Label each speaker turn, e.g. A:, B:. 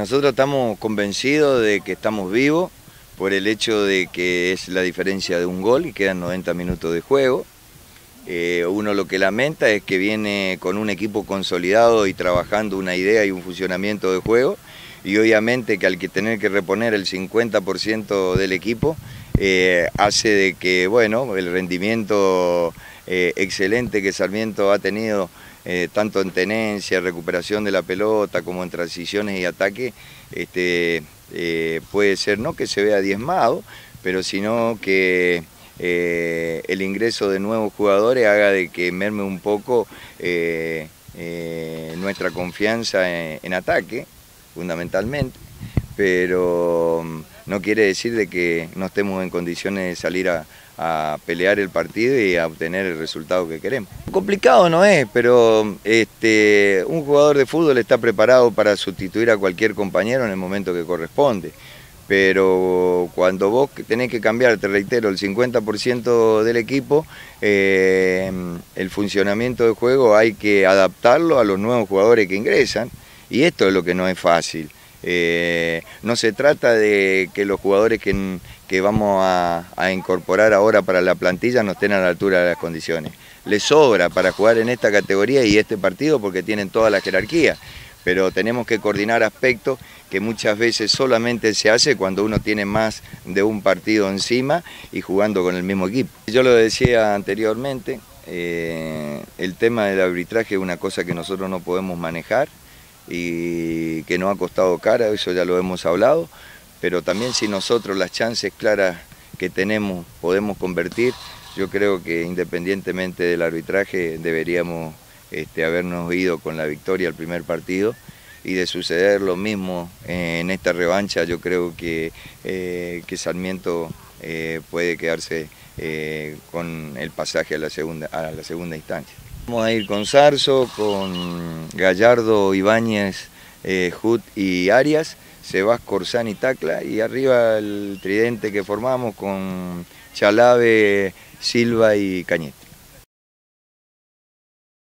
A: Nosotros estamos convencidos de que estamos vivos por el hecho de que es la diferencia de un gol y quedan 90 minutos de juego. Eh, uno lo que lamenta es que viene con un equipo consolidado y trabajando una idea y un funcionamiento de juego y obviamente que al tener que reponer el 50% del equipo eh, hace de que bueno el rendimiento eh, excelente que Sarmiento ha tenido eh, tanto en tenencia, recuperación de la pelota, como en transiciones y ataque, este, eh, puede ser no que se vea diezmado, pero sino que eh, el ingreso de nuevos jugadores haga de que merme un poco nuestra confianza en, ataque, fundamentalmente, pero mm, no quiere decir de que no estemos en condiciones de salir a, pelear el partido y a obtener el resultado que queremos. Complicado no es, pero este, un jugador de fútbol está preparado para sustituir a cualquier compañero en el momento que corresponde. Pero cuando vos tenés que cambiar, te reitero, el 50% del equipo, eh, el funcionamiento del juego hay que adaptarlo a los nuevos jugadores que ingresan y esto es lo que no es fácil. Eh, no se trata de que los jugadores que, vamos a, incorporar ahora para la plantilla no estén a la altura de las condiciones. Les sobra para jugar en esta categoría y este partido porque tienen toda la jerarquía, pero tenemos que coordinar aspectos que muchas veces solamente se hace cuando uno tiene más de un partido encima y jugando con el mismo equipo. Yo lo decía anteriormente, eh, el tema del arbitraje es una cosa que nosotros no podemos manejar, y que no ha costado cara, eso ya lo hemos hablado, pero también si nosotros las chances claras que tenemos podemos convertir, yo creo que independientemente del arbitraje deberíamos este, habernos ido con la victoria al primer partido y de suceder lo mismo en esta revancha, yo creo que, eh, que Sarmiento eh, puede quedarse eh, con el pasaje a la segunda, a la segunda instancia. Vamos a ir con Sarso, con Gallardo, Ibáñez, eh, y Arias, Sebas, Corsán y Tacla, y arriba el tridente que formamos con Chalave, Silva y Cañete.